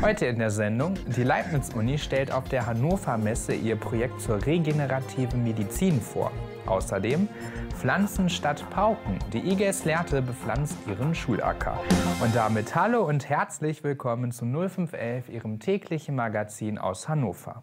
Heute in der Sendung, die Leibniz-Uni stellt auf der Hannover Messe ihr Projekt zur regenerativen Medizin vor. Außerdem Pflanzen statt Pauken. Die IGS Lehrte bepflanzt ihren Schulacker. Und damit hallo und herzlich willkommen zu 0511, Ihrem täglichen Magazin aus Hannover.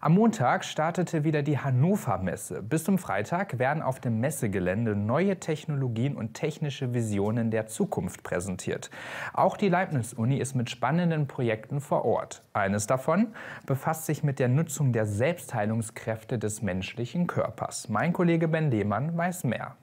Am Montag startete wieder die Hannover Messe. Bis zum Freitag werden auf dem Messegelände neue Technologien und technische Visionen der Zukunft präsentiert. Auch die Leibniz-Uni ist mit spannenden Projekten vor Ort. Eines davon befasst sich mit der Nutzung der Selbstheilungskräfte des menschlichen Körpers. Mein Kollege Ben Lehmann weiß mehr.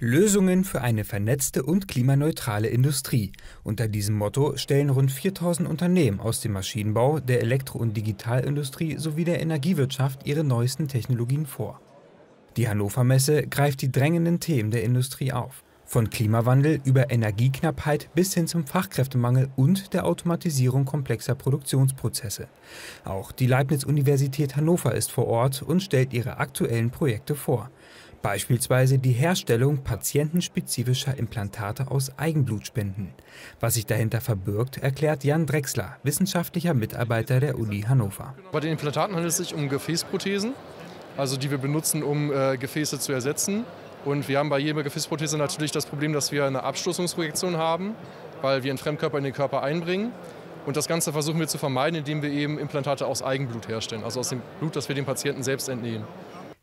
Lösungen für eine vernetzte und klimaneutrale Industrie. Unter diesem Motto stellen rund 4000 Unternehmen aus dem Maschinenbau, der Elektro- und Digitalindustrie sowie der Energiewirtschaft ihre neuesten Technologien vor. Die Hannover Messe greift die drängenden Themen der Industrie auf. Von Klimawandel über Energieknappheit bis hin zum Fachkräftemangel und der Automatisierung komplexer Produktionsprozesse. Auch die Leibniz-Universität Hannover ist vor Ort und stellt ihre aktuellen Projekte vor. Beispielsweise die Herstellung patientenspezifischer Implantate aus Eigenblutspenden. Was sich dahinter verbirgt, erklärt Jan Drechsler, wissenschaftlicher Mitarbeiter der Uni Hannover. Bei den Implantaten handelt es sich um Gefäßprothesen, also die wir benutzen, um äh, Gefäße zu ersetzen. Und wir haben bei jeder Gefäßprothese natürlich das Problem, dass wir eine Abstoßungsreaktion haben, weil wir einen Fremdkörper in den Körper einbringen. Und das Ganze versuchen wir zu vermeiden, indem wir eben Implantate aus Eigenblut herstellen, also aus dem Blut, das wir dem Patienten selbst entnehmen.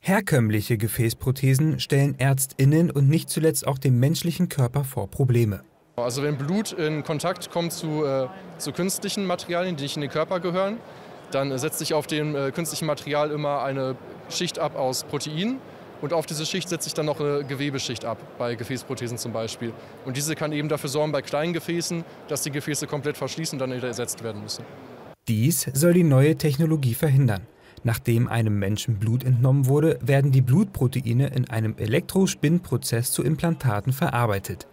Herkömmliche Gefäßprothesen stellen Ärztinnen und nicht zuletzt auch dem menschlichen Körper vor Probleme. Also wenn Blut in Kontakt kommt zu, äh, zu künstlichen Materialien, die nicht in den Körper gehören, dann setzt sich auf dem äh, künstlichen Material immer eine Schicht ab aus Protein. Und auf diese Schicht setzt sich dann noch eine Gewebeschicht ab, bei Gefäßprothesen zum Beispiel. Und diese kann eben dafür sorgen, bei kleinen Gefäßen, dass die Gefäße komplett verschließen und dann wieder ersetzt werden müssen. Dies soll die neue Technologie verhindern. Nachdem einem Menschen Blut entnommen wurde, werden die Blutproteine in einem Elektrospinnprozess zu Implantaten verarbeitet.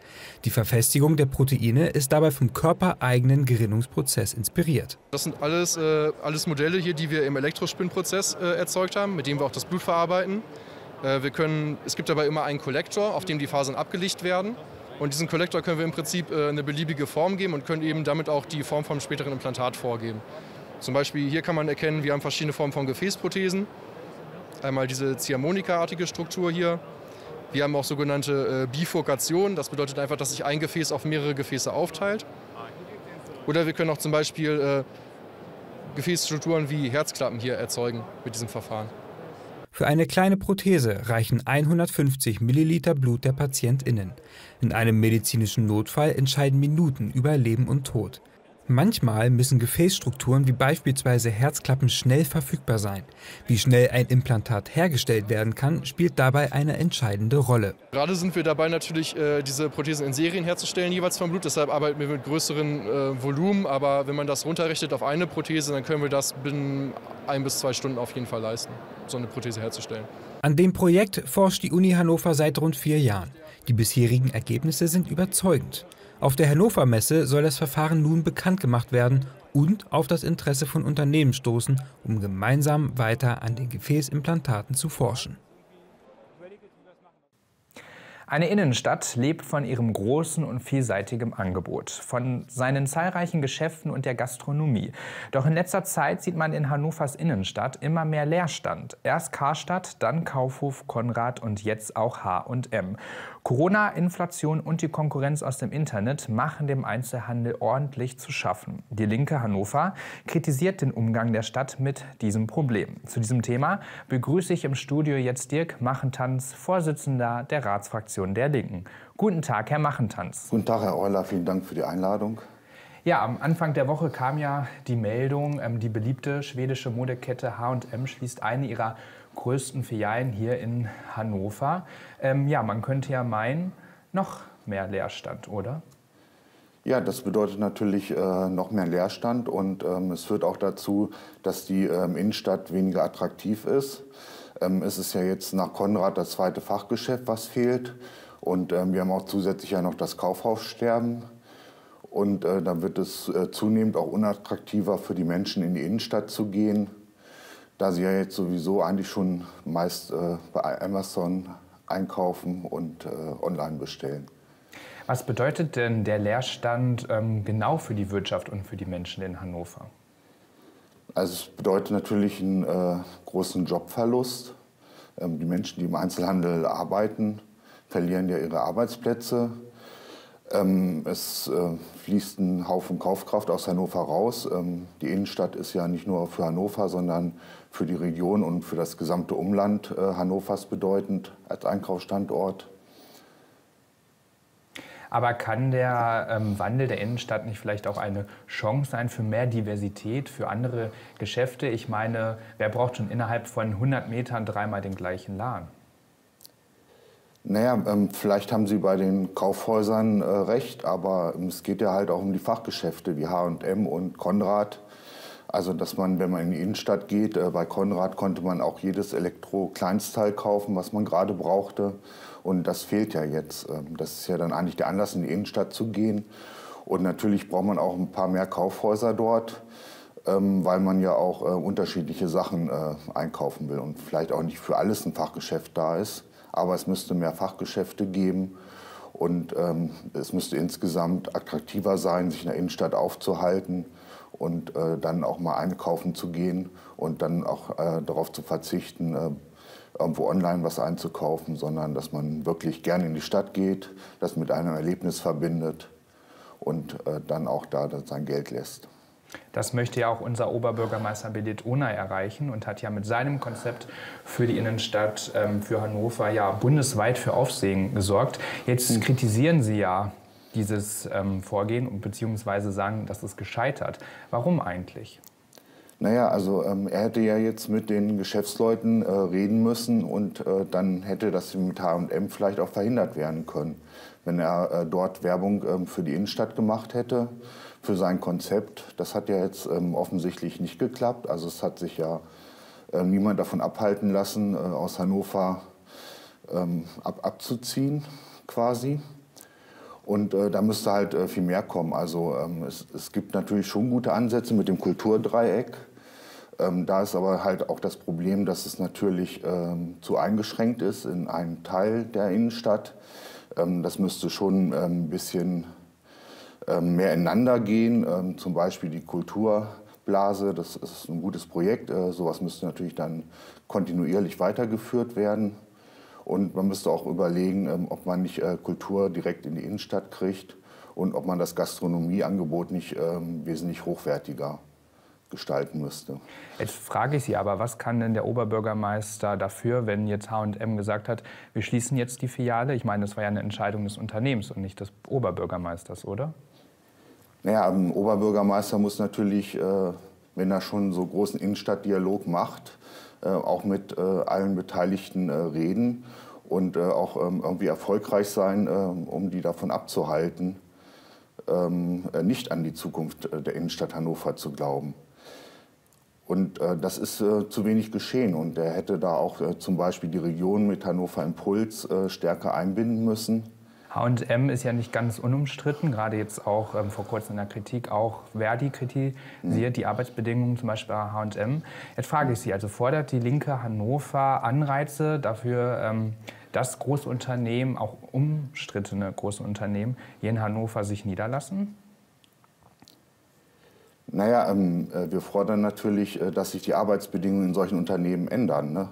Die Verfestigung der Proteine ist dabei vom körpereigenen Gerinnungsprozess inspiriert. Das sind alles, äh, alles Modelle hier, die wir im Elektrospinnprozess äh, erzeugt haben, mit dem wir auch das Blut verarbeiten. Äh, wir können, es gibt dabei immer einen Kollektor, auf dem die Fasern abgelegt werden. Und diesen Kollektor können wir im Prinzip äh, eine beliebige Form geben und können eben damit auch die Form vom späteren Implantat vorgeben. Zum Beispiel hier kann man erkennen, wir haben verschiedene Formen von Gefäßprothesen. Einmal diese Ziehharmonika-artige Struktur hier. Wir haben auch sogenannte äh, Bifurkation. Das bedeutet einfach, dass sich ein Gefäß auf mehrere Gefäße aufteilt. Oder wir können auch zum Beispiel äh, Gefäßstrukturen wie Herzklappen hier erzeugen mit diesem Verfahren. Für eine kleine Prothese reichen 150 Milliliter Blut der PatientInnen. In einem medizinischen Notfall entscheiden Minuten über Leben und Tod. Manchmal müssen Gefäßstrukturen wie beispielsweise Herzklappen schnell verfügbar sein. Wie schnell ein Implantat hergestellt werden kann, spielt dabei eine entscheidende Rolle. Gerade sind wir dabei natürlich, äh, diese Prothesen in Serien herzustellen, jeweils vom Blut. Deshalb arbeiten wir mit größeren äh, Volumen. Aber wenn man das runterrechnet auf eine Prothese, dann können wir das binnen ein bis zwei Stunden auf jeden Fall leisten, so eine Prothese herzustellen. An dem Projekt forscht die Uni Hannover seit rund vier Jahren. Die bisherigen Ergebnisse sind überzeugend. Auf der Hannover Messe soll das Verfahren nun bekannt gemacht werden und auf das Interesse von Unternehmen stoßen, um gemeinsam weiter an den Gefäßimplantaten zu forschen. Eine Innenstadt lebt von ihrem großen und vielseitigen Angebot, von seinen zahlreichen Geschäften und der Gastronomie. Doch in letzter Zeit sieht man in Hannovers Innenstadt immer mehr Leerstand. Erst Karstadt, dann Kaufhof, Konrad und jetzt auch H&M. Corona, Inflation und die Konkurrenz aus dem Internet machen dem Einzelhandel ordentlich zu schaffen. Die Linke Hannover kritisiert den Umgang der Stadt mit diesem Problem. Zu diesem Thema begrüße ich im Studio jetzt Dirk Machentanz, Vorsitzender der Ratsfraktion der Linken. Guten Tag, Herr Machentanz. Guten Tag, Herr Euler. Vielen Dank für die Einladung. Ja, am Anfang der Woche kam ja die Meldung, ähm, die beliebte schwedische Modekette H&M schließt eine ihrer größten Filialen hier in Hannover. Ähm, ja, man könnte ja meinen, noch mehr Leerstand, oder? Ja, das bedeutet natürlich äh, noch mehr Leerstand und ähm, es führt auch dazu, dass die ähm, Innenstadt weniger attraktiv ist. Ähm, es ist ja jetzt nach Konrad das zweite Fachgeschäft, was fehlt. Und ähm, wir haben auch zusätzlich ja noch das Kaufhaussterben. Und äh, dann wird es äh, zunehmend auch unattraktiver für die Menschen in die Innenstadt zu gehen, da sie ja jetzt sowieso eigentlich schon meist äh, bei Amazon einkaufen und äh, online bestellen. Was bedeutet denn der Leerstand ähm, genau für die Wirtschaft und für die Menschen in Hannover? Also es bedeutet natürlich einen äh, großen Jobverlust. Ähm, die Menschen, die im Einzelhandel arbeiten, verlieren ja ihre Arbeitsplätze. Ähm, es äh, fließt ein Haufen Kaufkraft aus Hannover raus. Ähm, die Innenstadt ist ja nicht nur für Hannover, sondern für die Region und für das gesamte Umland äh, Hannovers bedeutend als Einkaufsstandort. Aber kann der ähm, Wandel der Innenstadt nicht vielleicht auch eine Chance sein für mehr Diversität, für andere Geschäfte? Ich meine, wer braucht schon innerhalb von 100 Metern dreimal den gleichen Laden? Naja, ähm, vielleicht haben Sie bei den Kaufhäusern äh, recht, aber es geht ja halt auch um die Fachgeschäfte wie H&M und Konrad. Also, dass man, wenn man in die Innenstadt geht, äh, bei Konrad konnte man auch jedes Elektro-Kleinstteil kaufen, was man gerade brauchte. Und das fehlt ja jetzt. Ähm, das ist ja dann eigentlich der Anlass, in die Innenstadt zu gehen. Und natürlich braucht man auch ein paar mehr Kaufhäuser dort, ähm, weil man ja auch äh, unterschiedliche Sachen äh, einkaufen will und vielleicht auch nicht für alles ein Fachgeschäft da ist. Aber es müsste mehr Fachgeschäfte geben und ähm, es müsste insgesamt attraktiver sein, sich in der Innenstadt aufzuhalten und äh, dann auch mal einkaufen zu gehen und dann auch darauf zu verzichten, irgendwo online was einzukaufen, sondern dass man wirklich gerne in die Stadt geht, das mit einem Erlebnis verbindet und äh, dann auch da sein Geld lässt. Das möchte ja auch unser Oberbürgermeister Belit Onay erreichen und hat ja mit seinem Konzept für die Innenstadt, ähm, für Hannover, ja bundesweit für Aufsehen gesorgt. Jetzt mhm. kritisieren Sie ja dieses ähm, Vorgehen beziehungsweise sagen, das ist gescheitert. Warum eigentlich? Naja, also ähm, er hätte ja jetzt mit den Geschäftsleuten äh, reden müssen und äh, dann hätte das mit H&M vielleicht auch verhindert werden können, wenn er äh, dort Werbung ähm, für die Innenstadt gemacht hätte, für sein Konzept. Das hat ja jetzt ähm, offensichtlich nicht geklappt. Also es hat sich ja äh, niemand davon abhalten lassen, äh, aus Hannover ähm, ab, abzuziehen quasi. Und äh, da müsste halt äh, viel mehr kommen. Also ähm, es, es, gibt natürlich schon gute Ansätze mit dem Kulturdreieck. Ähm, da ist aber halt auch das Problem, dass es natürlich ähm, zu eingeschränkt ist in einem Teil der Innenstadt. Ähm, das müsste schon ähm, ein bisschen ähm, mehr ineinander gehen. Ähm, zum Beispiel die Kulturblase, das ist ein gutes Projekt. Äh, sowas müsste natürlich dann kontinuierlich weitergeführt werden. Und man müsste auch überlegen, ob man nicht äh, Kultur direkt in die Innenstadt kriegt und ob man das Gastronomieangebot nicht wesentlich hochwertiger gestalten müsste. Jetzt frage ich Sie aber, was kann denn der Oberbürgermeister dafür, wenn jetzt H&M gesagt hat, wir schließen jetzt die Filiale? Ich meine, das war ja eine Entscheidung des Unternehmens und nicht des Oberbürgermeisters, oder? Naja, ein Oberbürgermeister muss natürlich, äh, wenn er schon so großen Innenstadtdialog macht, äh, auch mit äh, allen Beteiligten reden und auch ähm, irgendwie erfolgreich sein, um die davon abzuhalten, ähm, nicht an die Zukunft der Innenstadt Hannover zu glauben. Und äh, das ist äh, zu wenig geschehen. Und er hätte da auch äh, zum Beispiel die Region mit Hannover Impuls äh, stärker einbinden müssen. H&M ist ja nicht ganz unumstritten, gerade jetzt auch ähm, vor kurzem in der Kritik auch Verdi kritisiert, die Arbeitsbedingungen zum Beispiel bei H&M. Jetzt frage ich Sie, also fordert die Linke Hannover Anreize dafür, ähm, dass Großunternehmen, auch umstrittene große Unternehmen, hier in Hannover sich niederlassen? Naja, ähm, äh, wir fordern natürlich, äh, dass sich die Arbeitsbedingungen in solchen Unternehmen ändern. Ne?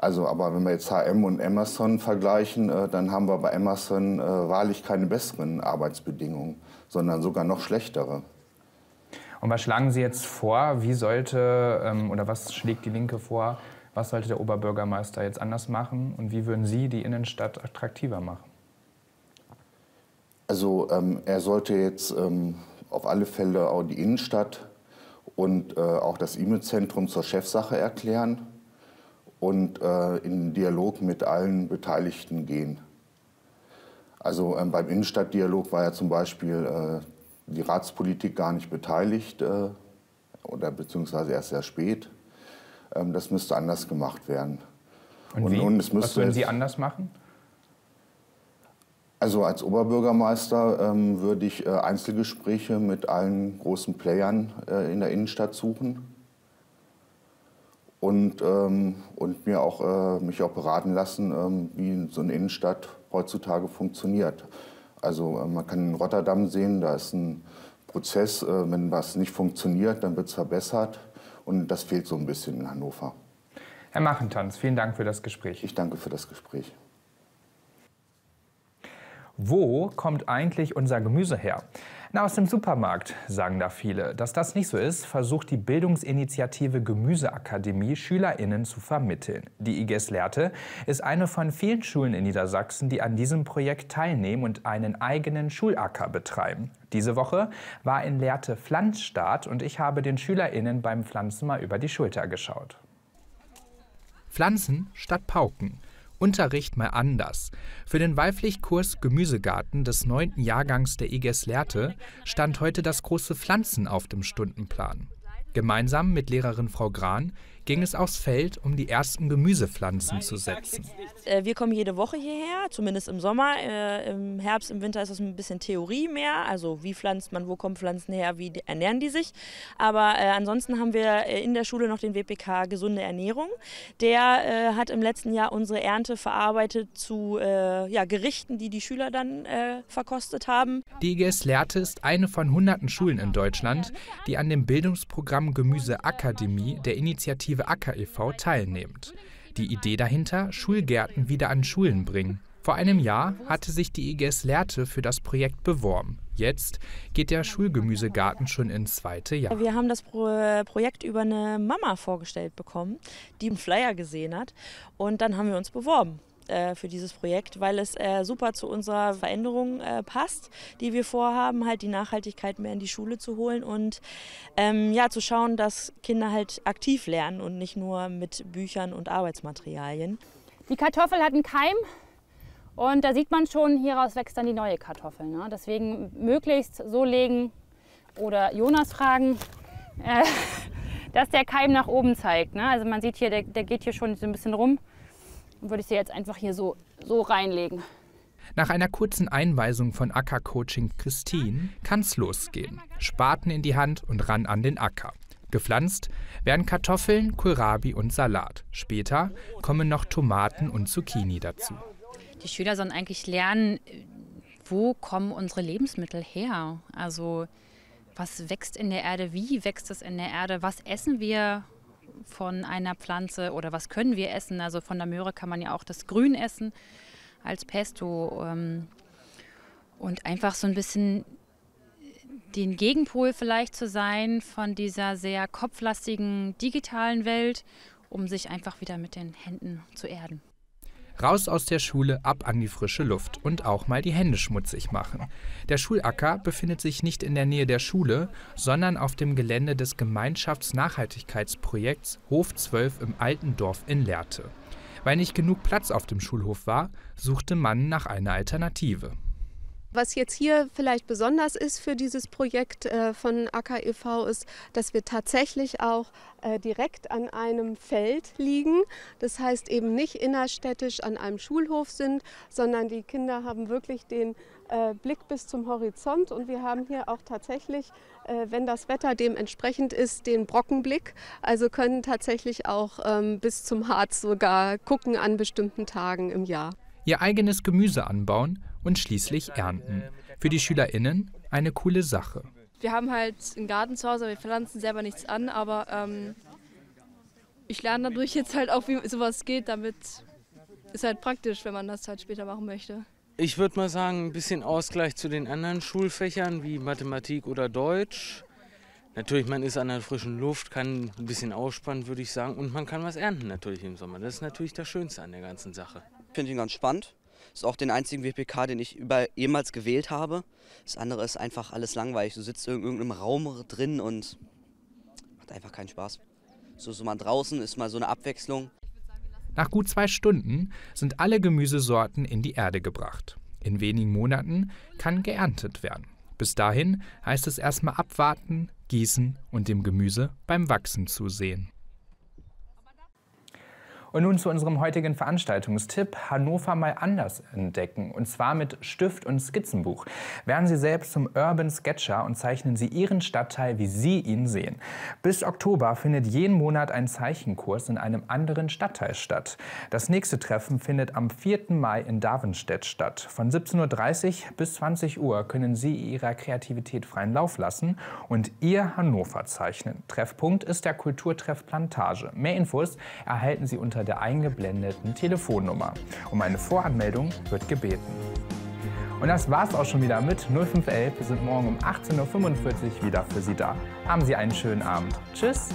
Also, aber wenn wir jetzt HM und Amazon vergleichen, äh, dann haben wir bei Amazon äh, wahrlich keine besseren Arbeitsbedingungen, sondern sogar noch schlechtere. Und was schlagen Sie jetzt vor? Wie sollte ähm, oder was schlägt die Linke vor? Was sollte der Oberbürgermeister jetzt anders machen? Und wie würden Sie die Innenstadt attraktiver machen? Also ähm, er sollte jetzt ähm, auf alle Fälle auch die Innenstadt und äh, auch das E-Mail-Zentrum zur Chefsache erklären und äh, in Dialog mit allen Beteiligten gehen. Also ähm, beim Innenstadtdialog war ja zum Beispiel äh, die Ratspolitik gar nicht beteiligt äh, oder beziehungsweise erst sehr spät. Ähm, das müsste anders gemacht werden. Und, und, und Was würden Sie anders machen? Also als Oberbürgermeister ähm, würde ich äh, Einzelgespräche mit allen großen Playern äh, in der Innenstadt suchen und, ähm, und mir auch, äh, mich auch beraten lassen, ähm, wie so eine Innenstadt heutzutage funktioniert. Also äh, man kann in Rotterdam sehen, da ist ein Prozess, äh, wenn was nicht funktioniert, dann wird es verbessert und das fehlt so ein bisschen in Hannover. Herr Machentanz, vielen Dank für das Gespräch. Ich danke für das Gespräch. Wo kommt eigentlich unser Gemüse her? Na, aus dem Supermarkt, sagen da viele. Dass das nicht so ist, versucht die Bildungsinitiative Gemüseakademie SchülerInnen zu vermitteln. Die IGS Lehrte ist eine von vielen Schulen in Niedersachsen, die an diesem Projekt teilnehmen und einen eigenen Schulacker betreiben. Diese Woche war in Lehrte Pflanzstart und ich habe den SchülerInnen beim Pflanzen mal über die Schulter geschaut. Pflanzen statt Pauken. Unterricht mal anders. Für den Weiflich-Kurs Gemüsegarten des neunten Jahrgangs der IGES Lehrte stand heute das große Pflanzen auf dem Stundenplan. Gemeinsam mit Lehrerin Frau Gran ging es aufs Feld, um die ersten Gemüsepflanzen zu setzen. Äh, wir kommen jede Woche hierher, zumindest im Sommer. Äh, Im Herbst, im Winter ist es ein bisschen Theorie mehr. Also wie pflanzt man, wo kommen Pflanzen her, wie ernähren die sich. Aber äh, ansonsten haben wir in der Schule noch den WPK Gesunde Ernährung. Der hat im letzten Jahr unsere Ernte verarbeitet zu ja, Gerichten, die die Schüler dann verkostet haben. Die IGS Lehrte ist eine von hunderten Schulen in Deutschland, die an dem Bildungsprogramm Gemüseakademie der Initiative Initiative Acker e.V. teilnehmend. Die Idee dahinter, Schulgärten wieder an Schulen bringen. Vor einem Jahr hatte sich die IGS Lehrte für das Projekt beworben. Jetzt geht der Schulgemüsegarten schon ins zweite Jahr. Wir haben das Projekt über eine Mama vorgestellt bekommen, die einen Flyer gesehen hat. Und dann haben wir uns beworben. Äh, für dieses Projekt, weil es äh, super zu unserer Veränderung äh, passt, die wir vorhaben, halt die Nachhaltigkeit mehr in die Schule zu holen und ähm, ja, zu schauen, dass Kinder halt aktiv lernen und nicht nur mit Büchern und Arbeitsmaterialien. Die Kartoffel hat einen Keim und da sieht man schon, hieraus wächst dann die neue Kartoffel. Ne? Deswegen möglichst so legen oder Jonas fragen, äh, dass der Keim nach oben zeigt. Ne? Also man sieht hier, der, der geht hier schon so ein bisschen rum würde ich sie jetzt einfach hier so, so reinlegen. Nach einer kurzen Einweisung von Ackercoaching Christine kann es losgehen. Spaten in die Hand und ran an den Acker. Gepflanzt werden Kartoffeln, Kohlrabi und Salat. Später kommen noch Tomaten und Zucchini dazu. Die Schüler sollen eigentlich lernen, wo kommen unsere Lebensmittel her? Also was wächst in der Erde, wie wächst es in der Erde, was essen wir von einer Pflanze oder was können wir essen. Also von der Möhre kann man ja auch das Grün essen als Pesto. Ähm, und einfach so ein bisschen den Gegenpol vielleicht zu sein von dieser sehr kopflastigen digitalen Welt, um sich einfach wieder mit den Händen zu erden. Raus aus der Schule, ab an die frische Luft und auch mal die Hände schmutzig machen. Der Schulacker befindet sich nicht in der Nähe der Schule, sondern auf dem Gelände des Gemeinschaftsnachhaltigkeitsprojekts Hof 12 im alten Dorf in Lehrte. Weil nicht genug Platz auf dem Schulhof war, suchte man nach einer Alternative. Was jetzt hier vielleicht besonders ist für dieses Projekt äh, von Acker e.V. ist, dass wir tatsächlich auch äh, direkt an einem Feld liegen. Das heißt eben nicht innerstädtisch an einem Schulhof sind, sondern die Kinder haben wirklich den äh, Blick bis zum Horizont und wir haben hier auch tatsächlich, wenn das Wetter dementsprechend ist, den Brockenblick. Also können tatsächlich auch ähm, bis zum Harz sogar gucken an bestimmten Tagen im Jahr. Ihr eigenes Gemüse anbauen und schließlich ernten. Für die SchülerInnen eine coole Sache. Wir haben halt einen Garten zu Hause, wir pflanzen selber nichts an, aber ähm, ich lerne dadurch jetzt halt auch, wie sowas geht. Damit ist halt praktisch, wenn man das halt später machen möchte. Ich würde mal sagen, ein bisschen Ausgleich zu den anderen Schulfächern wie Mathematik oder Deutsch. Natürlich, man ist an der frischen Luft, kann ein bisschen ausspannen, würde ich sagen. Und man kann was ernten natürlich im Sommer. Das ist natürlich das Schönste an der ganzen Sache. Finde ich ihn ganz spannend. Ist auch den einzigen WPK, den ich über, jemals gewählt habe. Das andere ist einfach alles langweilig. Du sitzt in irgendeinem Raum drin und macht einfach keinen Spaß. So ist man draußen, ist mal so eine Abwechslung. Nach gut zwei Stunden sind alle Gemüsesorten in die Erde gebracht. In wenigen Monaten kann geerntet werden. Bis dahin heißt es erstmal abwarten, gießen und dem Gemüse beim Wachsen zusehen. Und nun zu unserem heutigen Veranstaltungstipp Hannover mal anders entdecken und zwar mit Stift und Skizzenbuch. Werden Sie selbst zum Urban Sketcher und zeichnen Sie Ihren Stadtteil, wie Sie ihn sehen. Bis Oktober findet jeden Monat ein Zeichenkurs in einem anderen Stadtteil statt. Das nächste Treffen findet am 4. Mai in Davenstedt statt. Von 17.30 Uhr bis 20 Uhr können Sie Ihrer Kreativität freien Lauf lassen und Ihr Hannover zeichnen. Treffpunkt ist der Kulturtreff Plantage. Mehr Infos erhalten Sie unter der eingeblendeten Telefonnummer. Um eine Voranmeldung wird gebeten. Und das war's auch schon wieder mit 0511. Wir sind morgen um 18.45 Uhr wieder für Sie da. Haben Sie einen schönen Abend. Tschüss.